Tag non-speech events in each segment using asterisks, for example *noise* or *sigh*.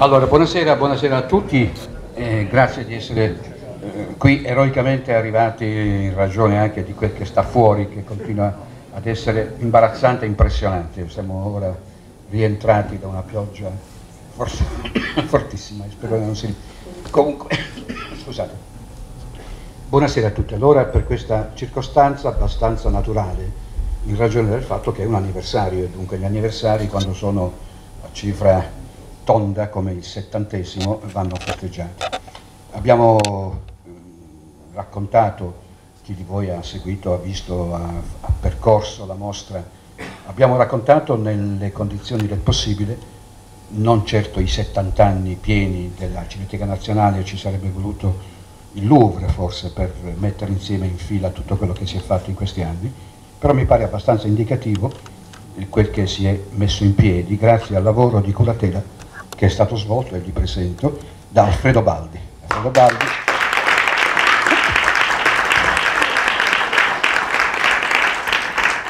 Allora, buonasera, buonasera a tutti, eh, grazie di essere eh, qui eroicamente arrivati in ragione anche di quel che sta fuori, che continua ad essere imbarazzante e impressionante. Siamo ora rientrati da una pioggia forse *coughs* fortissima, spero che non si... Comunque, *coughs* scusate. Buonasera a tutti. Allora, per questa circostanza abbastanza naturale, in ragione del fatto che è un anniversario, e dunque gli anniversari quando sono a cifra tonda come il settantesimo vanno festeggiati. Abbiamo eh, raccontato, chi di voi ha seguito, ha visto, ha, ha percorso la mostra, abbiamo raccontato nelle condizioni del possibile, non certo i 70 anni pieni della Cineteca Nazionale, ci sarebbe voluto il Louvre forse per mettere insieme in fila tutto quello che si è fatto in questi anni, però mi pare abbastanza indicativo quel che si è messo in piedi grazie al lavoro di curatela che è stato svolto, e vi presento, da Alfredo Baldi. Alfredo Baldi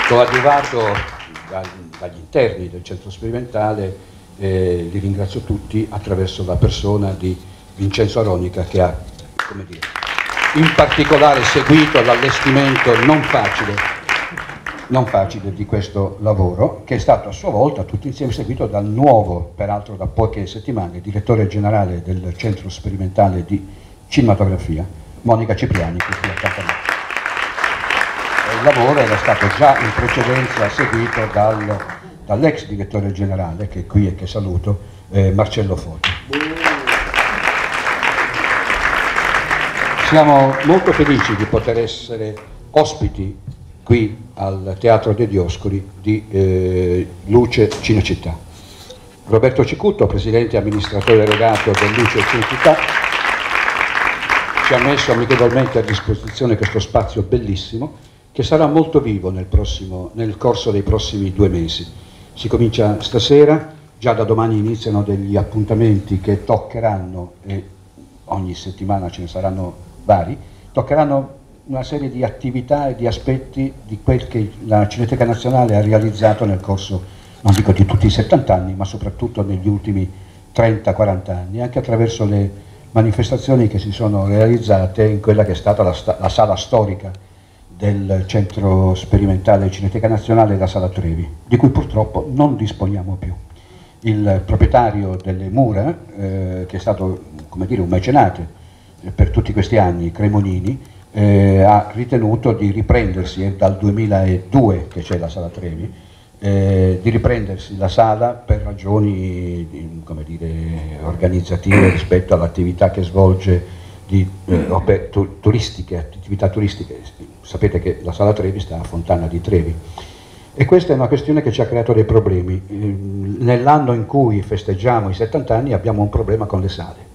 coadiuvato dagli interni del centro sperimentale, eh, li ringrazio tutti attraverso la persona di Vincenzo Aronica che ha, dire, in particolare seguito l'allestimento non facile non facile di questo lavoro, che è stato a sua volta tutti insieme seguito dal nuovo, peraltro da poche settimane, direttore generale del Centro Sperimentale di Cinematografia, Monica Cipriani, che qui accanto a me. Il lavoro era stato già in precedenza seguito dal, dall'ex direttore generale, che è qui e che saluto, eh, Marcello Foti. Siamo molto felici di poter essere ospiti qui al Teatro dei Dioscuri di eh, Luce Cinecittà. Roberto Cicutto, presidente e amministratore delegato del Luce Cinecittà, ci ha messo amichevolmente a disposizione questo spazio bellissimo che sarà molto vivo nel, prossimo, nel corso dei prossimi due mesi. Si comincia stasera, già da domani iniziano degli appuntamenti che toccheranno, e ogni settimana ce ne saranno vari, toccheranno una serie di attività e di aspetti di quel che la Cineteca Nazionale ha realizzato nel corso, non dico di tutti i 70 anni, ma soprattutto negli ultimi 30-40 anni, anche attraverso le manifestazioni che si sono realizzate in quella che è stata la, la sala storica del Centro Sperimentale Cineteca Nazionale, la Sala Trevi, di cui purtroppo non disponiamo più. Il proprietario delle mura, eh, che è stato dire, un mecenate eh, per tutti questi anni, Cremonini, eh, ha ritenuto di riprendersi, è dal 2002 che c'è la sala Trevi, eh, di riprendersi la sala per ragioni dire, organizzative rispetto all'attività che svolge di eh, turistiche, attività turistiche. Sapete che la sala Trevi sta a Fontana di Trevi. E questa è una questione che ci ha creato dei problemi. Nell'anno in cui festeggiamo i 70 anni abbiamo un problema con le sale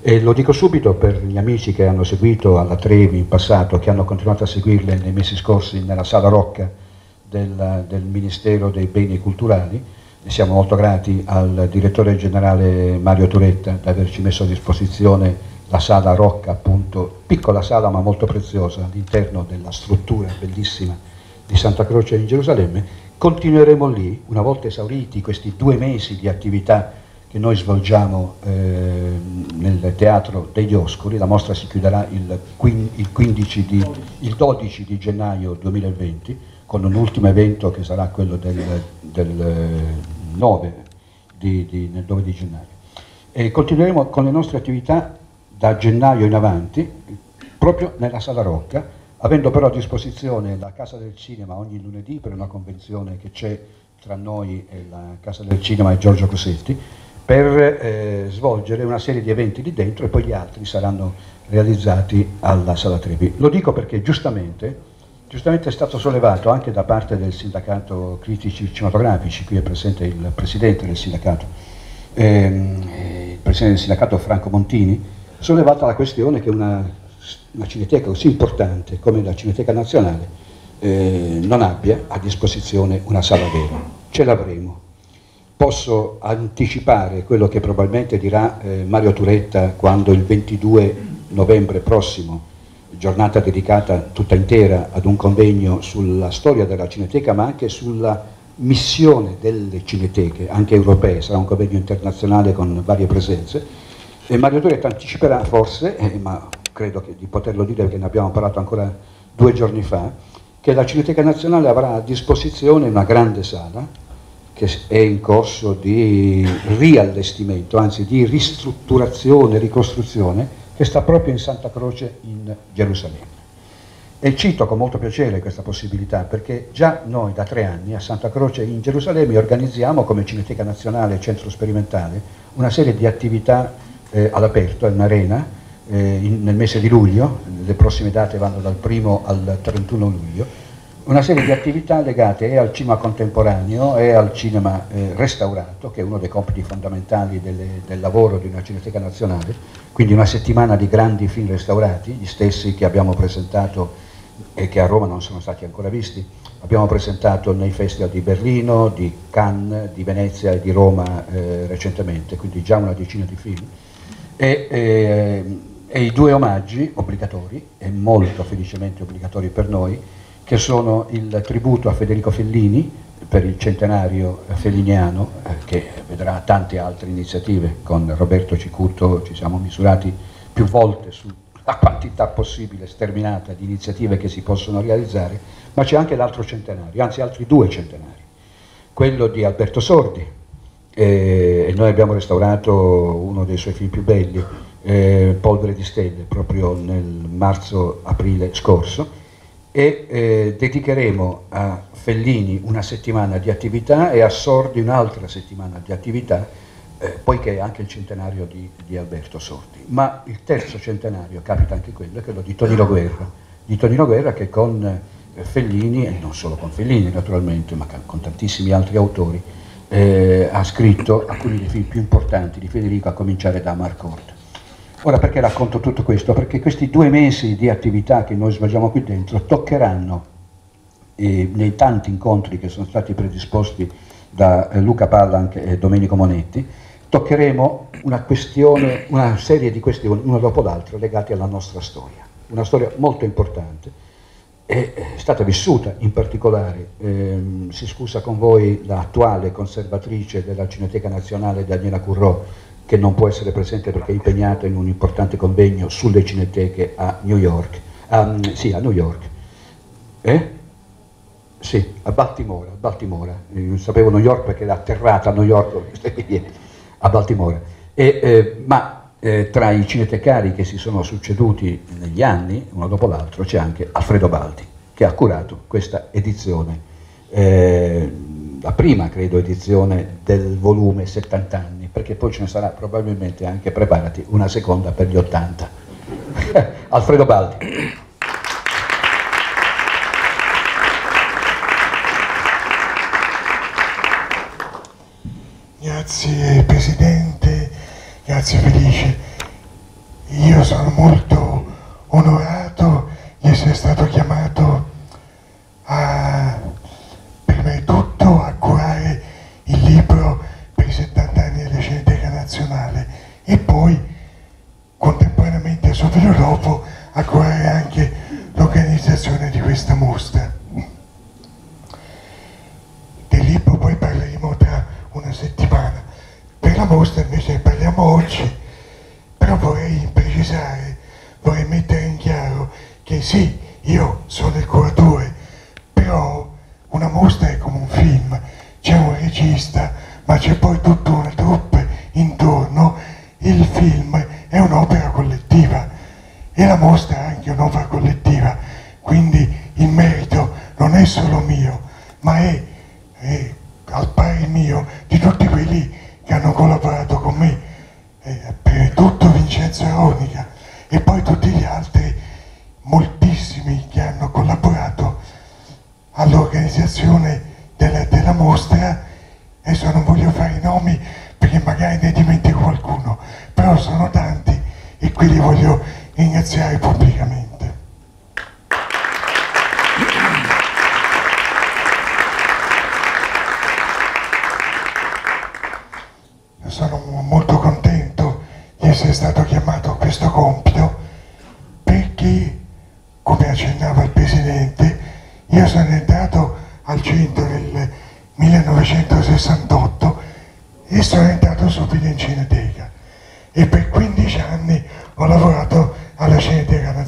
e lo dico subito per gli amici che hanno seguito alla Trevi in passato, che hanno continuato a seguirle nei mesi scorsi nella sala Rocca del, del Ministero dei Beni Culturali, e siamo molto grati al direttore generale Mario Turetta di averci messo a disposizione la sala Rocca, appunto, piccola sala ma molto preziosa all'interno della struttura bellissima di Santa Croce in Gerusalemme. Continueremo lì, una volta esauriti questi due mesi di attività che noi svolgiamo eh, nel Teatro degli Oscoli, la mostra si chiuderà il, il, 15 di, il 12 di gennaio 2020 con un ultimo evento che sarà quello del, del 9 di, di, nel 9 di gennaio. E continueremo con le nostre attività da gennaio in avanti, proprio nella Sala Rocca, avendo però a disposizione la Casa del Cinema ogni lunedì per una convenzione che c'è tra noi e la Casa del Cinema e Giorgio Cosetti, per eh, svolgere una serie di eventi lì dentro e poi gli altri saranno realizzati alla Sala Trevi. Lo dico perché giustamente, giustamente è stato sollevato anche da parte del sindacato critici cinematografici, qui è presente il presidente del sindacato, ehm, il presidente del sindacato Franco Montini, sollevata la questione che una, una cineteca così importante come la Cineteca Nazionale eh, non abbia a disposizione una sala vera. Ce l'avremo, posso anticipare quello che probabilmente dirà eh, Mario Turetta quando il 22 novembre prossimo, giornata dedicata tutta intera ad un convegno sulla storia della Cineteca ma anche sulla missione delle cineteche, anche europee, sarà un convegno internazionale con varie presenze, e Mario Toretti anticiperà forse, eh, ma credo di poterlo dire perché ne abbiamo parlato ancora due giorni fa, che la Cineteca Nazionale avrà a disposizione una grande sala che è in corso di riallestimento, anzi di ristrutturazione, ricostruzione, che sta proprio in Santa Croce in Gerusalemme. E cito con molto piacere questa possibilità perché già noi da tre anni a Santa Croce in Gerusalemme organizziamo come Cineteca Nazionale e Centro Sperimentale una serie di attività eh, all'aperto, in arena, eh, in, nel mese di luglio, le prossime date vanno dal 1 al 31 luglio, una serie di attività legate al cinema contemporaneo e al cinema eh, restaurato, che è uno dei compiti fondamentali delle, del lavoro di una Cineteca Nazionale, quindi una settimana di grandi film restaurati, gli stessi che abbiamo presentato e che a Roma non sono stati ancora visti. Abbiamo presentato nei festival di Berlino, di Cannes, di Venezia e di Roma eh, recentemente, quindi già una decina di film. E, eh, e i due omaggi obbligatori, e molto felicemente obbligatori per noi, che sono il tributo a Federico Fellini per il centenario felliniano, eh, che vedrà tante altre iniziative, con Roberto Cicuto ci siamo misurati più volte sulla quantità possibile sterminata di iniziative che si possono realizzare, ma c'è anche l'altro centenario, anzi altri due centenari, quello di Alberto Sordi, eh, e noi abbiamo restaurato uno dei suoi film più belli, eh, Polvere di Stelle, proprio nel marzo-aprile scorso, e eh, dedicheremo a Fellini una settimana di attività e a Sordi un'altra settimana di attività, eh, poiché è anche il centenario di, di, Alberto Sordi. Ma il terzo centenario, capita anche quello, è quello di Tonino Guerra, di Tonino Guerra che con eh, Fellini, e non solo con Fellini naturalmente, ma con tantissimi altri autori, eh, ha scritto alcuni dei film più importanti di Federico, a cominciare da Marcord. Ora perché racconto tutto questo? Perché questi due mesi di attività che noi svolgiamo qui dentro toccheranno eh, nei tanti incontri che sono stati predisposti da eh, Luca Pallan e Domenico Monetti, toccheremo una, una serie di questioni, una dopo l'altra, legate alla nostra storia. Una storia molto importante, è stata vissuta in particolare, ehm, si scusa con voi l'attuale conservatrice della Cineteca Nazionale Daniela Currò, che non può essere presente perché è impegnata in un importante convegno sulle cineteche a New York. Um, sì, a New York. Eh? Sì, a Baltimora, a Baltimora. Io sapevo New York perché era atterrata a New York, a Baltimora. E, eh, ma eh, tra i cinetecari che si sono succeduti negli anni, uno dopo l'altro, c'è anche Alfredo Baldi, che ha curato questa edizione, eh, la prima, credo, edizione del volume 70 anni perché poi ce ne sarà probabilmente anche, preparati, una seconda per gli 80. *laughs* Alfredo Baldi. Grazie Presidente, grazie Felice. Io sono molto onorato di essere stato chiamato regista, ma c'è poi tutta una truppe intorno, il film è un'opera collettiva e la mostra è anche un'opera collettiva, quindi il merito non è solo mio, ma è, è al pari mio di tutti quelli che hanno collaborato con me, eh, prima tutto Vincenzo Eronica e poi tutti gli altri, moltissimi che hanno collaborato all'organizzazione della, della mostra adesso non voglio fare i nomi perché magari ne dimentico qualcuno, però sono tanti e qui li voglio ringraziare pubblicamente.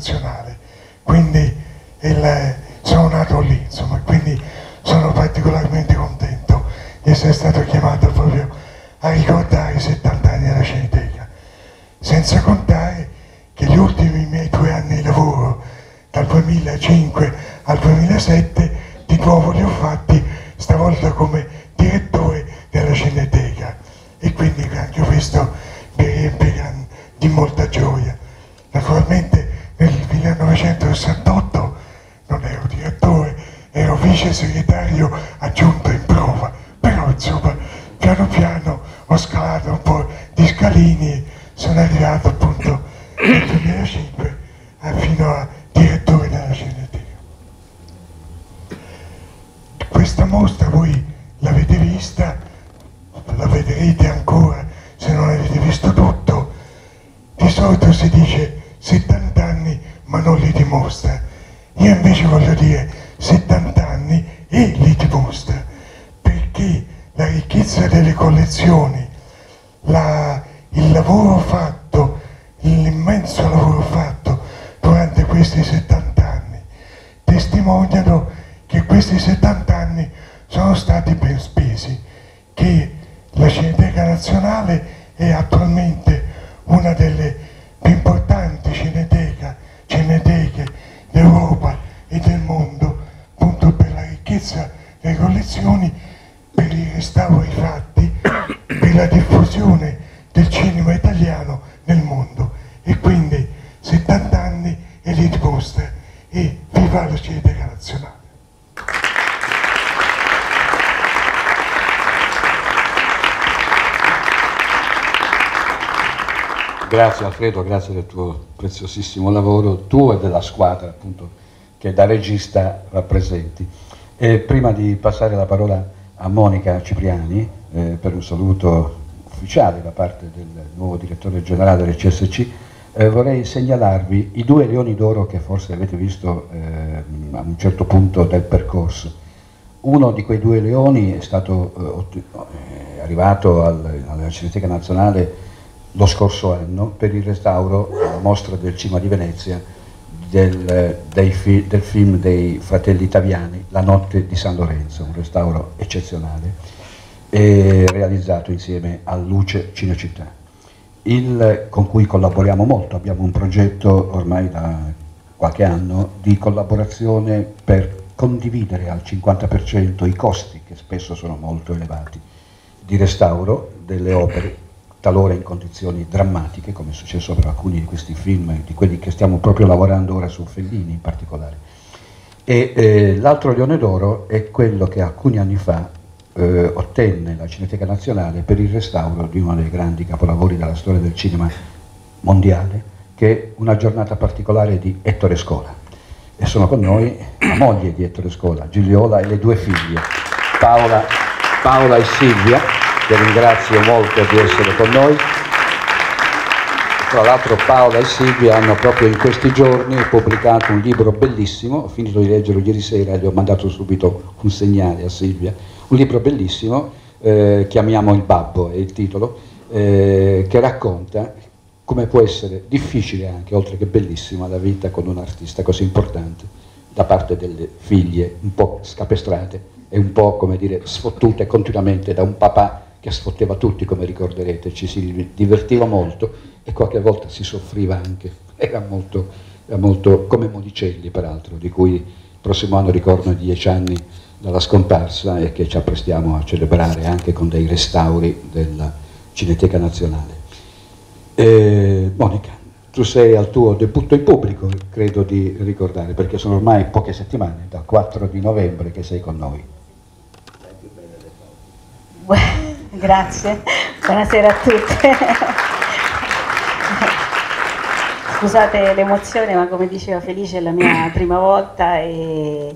Nazionale, quindi il, sono nato lì, insomma, quindi sono particolarmente contento di essere stato chiamato proprio a ricordare i 70 anni della Cineteca, senza contare che gli ultimi miei due anni di lavoro, dal 2005 al 2007, di nuovo li ho fatti stavolta come direttore della Cineteca e quindi anche questo mi riempirà di molta gioia. Naturalmente nel 1968 non ero direttore, ero vice segretario aggiunto in prova, però insomma piano piano ho scalato un po' di scalini sono arrivato appunto nel 2005 fino a direttore della Cineteca. Questa mostra voi l'avete vista, la vedrete ancora se non avete visto tutto. Di solito si dice 70 anni ma non li dimostra. Io invece voglio dire 70 anni e li dimostra, perché la ricchezza delle collezioni, la, il lavoro fatto, l'immenso lavoro fatto durante questi 70 anni, testimoniano che questi 70 anni sono stati ben spesi, che la Cineteca Nazionale è attualmente una delle più importanti cineteca, cineteche d'Europa e del mondo, appunto per la ricchezza delle collezioni, per i restauri fatti, per la diffusione del cinema italiano nel mondo. E quindi 70 anni e li. E viva la Cineteca Nazionale! Grazie Alfredo, grazie del tuo preziosissimo lavoro, tuo e della squadra appunto che da regista rappresenti. E prima di passare la parola a Monica Cipriani eh, per un saluto ufficiale da parte del nuovo direttore generale del CSC, eh, vorrei segnalarvi i due leoni d'oro che forse avete visto eh, a un certo punto del percorso. Uno di quei due leoni è stato eh, è arrivato al, alla Cineteca Nazionale lo scorso anno per il restauro alla mostra del Cinema di Venezia del, fi, del, film dei fratelli Taviani, La notte di San Lorenzo, un restauro eccezionale realizzato insieme a Luce Cinecittà, il, con cui collaboriamo molto, abbiamo un progetto ormai da qualche anno di collaborazione per condividere al 50% i costi, che spesso sono molto elevati, di restauro delle opere talora in condizioni drammatiche, come è successo per alcuni di questi film, di quelli che stiamo proprio lavorando ora su Fellini in particolare. E eh, l'altro Leone d'Oro è quello che alcuni anni fa eh, ottenne la Cineteca Nazionale per il restauro di uno dei grandi capolavori della storia del cinema mondiale, che è una giornata particolare di Ettore Scola. E sono con noi la moglie di Ettore Scola, Giuliola, e le due figlie, Paola, Paola e Silvia che ringrazio molto di essere con noi. Tra l'altro Paola e Silvia hanno proprio in questi giorni pubblicato un libro bellissimo, ho finito di leggerlo ieri sera e gli ho mandato subito un segnale a Silvia, un libro bellissimo, eh, chiamiamo Il Babbo è il titolo, eh, che racconta come può essere difficile anche, oltre che bellissima, la vita con un artista così importante da parte delle figlie un po' scapestrate e un po' come dire sfottute continuamente da un papà che sfotteva tutti, come ricorderete, ci si divertiva molto e qualche volta si soffriva anche. Era molto, era molto come Monicelli, peraltro, di cui il prossimo anno ricordano dieci anni dalla scomparsa e che ci apprestiamo a celebrare anche con dei restauri della Cineteca Nazionale. Eh, Monica, tu sei al tuo debutto in pubblico, credo di ricordare, perché sono ormai poche settimane, dal 4 di novembre che sei con noi. Grazie, buonasera a tutte. Scusate l'emozione, ma come diceva Felice è la mia *coughs* prima volta e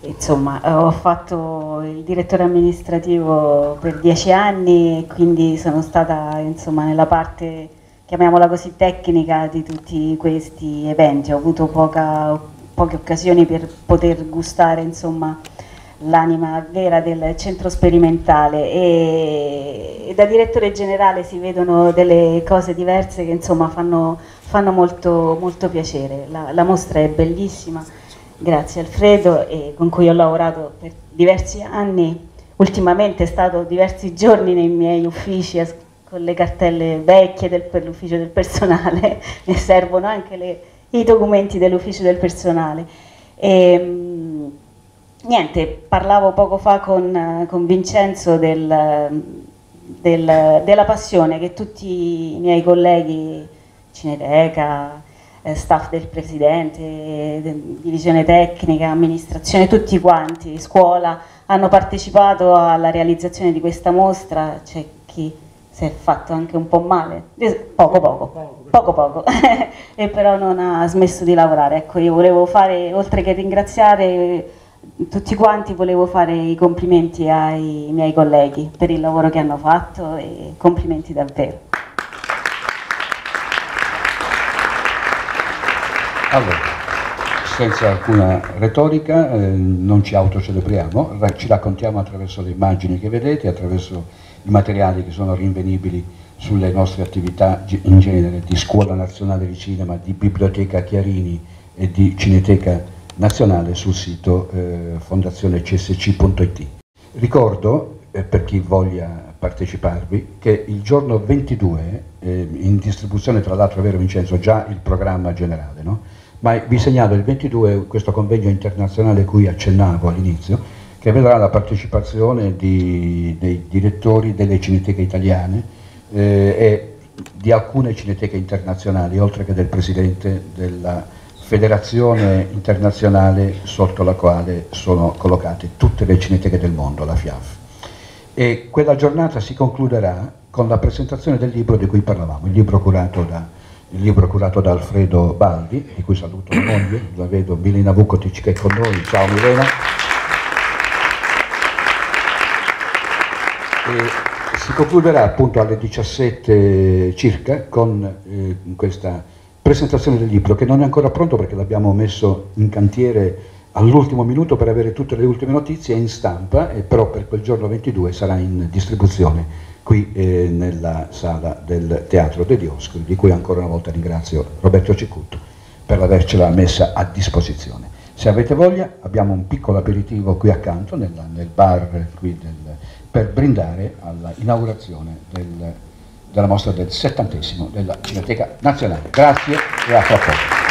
insomma ho fatto il direttore amministrativo per dieci anni e quindi sono stata insomma nella parte chiamiamola così tecnica di tutti questi eventi ho avuto poca, poche occasioni per poter gustare insomma l'anima vera del centro sperimentale e, e, da direttore generale si vedono delle cose diverse che insomma fanno, fanno molto, molto, piacere. La, la, mostra è bellissima, grazie Alfredo con cui ho lavorato per diversi anni, ultimamente è stato diversi giorni nei miei uffici con le cartelle vecchie del, per l'ufficio del personale *laughs* e servono anche le, i documenti dell'ufficio del personale. E, ehm, niente, parlavo poco fa con, con Vincenzo del, del, della passione che tutti i miei colleghi, Cineteca, eh, staff del Presidente, divisione tecnica, amministrazione, tutti quanti, scuola, hanno partecipato alla realizzazione di questa mostra, c'è chi si è fatto anche un po' male, poco poco, poco poco, *laughs* e però non ha smesso di lavorare. Ecco, io volevo fare, oltre che ringraziare tutti quanti, volevo fare i complimenti ai miei colleghi per il lavoro che hanno fatto e complimenti davvero. Allora, senza alcuna retorica, eh, non ci autocelebriamo, ci raccontiamo attraverso le immagini che vedete, attraverso i materiali che sono rinvenibili sulle nostre attività in genere di Scuola Nazionale di Cinema, di Biblioteca Chiarini e di Cineteca Nazionale sul sito eh, fondazionecsc.it. Ricordo, eh, per chi voglia parteciparvi, che il giorno 22, eh, in distribuzione tra l'altro è vero Vincenzo, già il programma generale, no? ma vi segnalo il 22 questo convegno internazionale cui accennavo all'inizio, che vedrà la partecipazione di, dei direttori delle cineteche italiane eh, e di alcune cineteche internazionali, oltre che del presidente della federazione internazionale sotto la quale sono collocate tutte le cineteche del mondo, la FIAF. E quella giornata si concluderà con la presentazione del libro di cui parlavamo, il libro curato da, libro curato da Alfredo Baldi, di cui saluto la moglie, *coughs* la vedo Milena Vukotic che è con noi, ciao Milena. E si concluderà appunto alle 17 circa con eh, questa presentazione del libro che non è ancora pronto perché l'abbiamo messo in cantiere all'ultimo minuto per avere tutte le ultime notizie in stampa e però per quel giorno 22 sarà in distribuzione qui eh, nella sala del Teatro De Dioscuri di cui ancora una volta ringrazio Roberto Cicutto per avercela messa a disposizione. Se avete voglia abbiamo un piccolo aperitivo qui accanto nella, nel bar qui del per brindare all'inaugurazione del, della mostra del settantesimo della Cineteca Nazionale. Grazie e a tra poco.